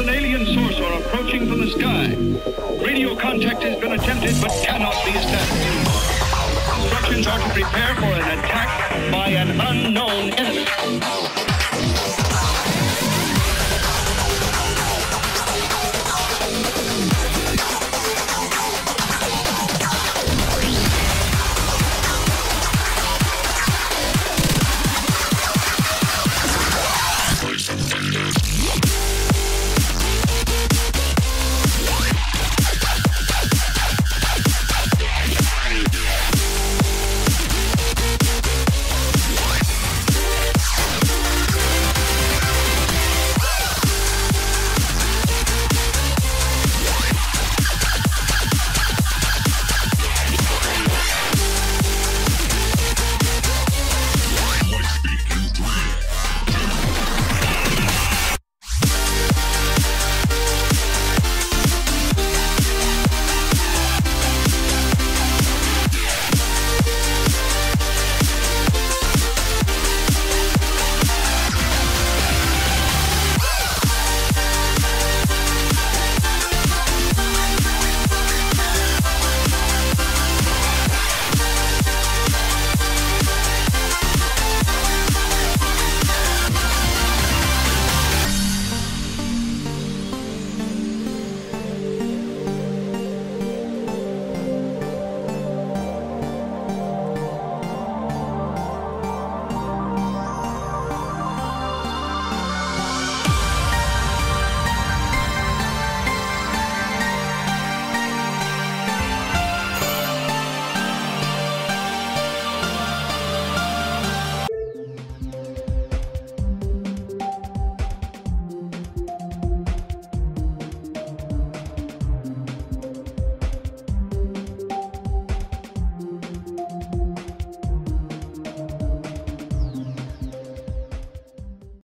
an alien source are approaching from the sky. Radio contact has been attempted but cannot be established. Instructions are to prepare for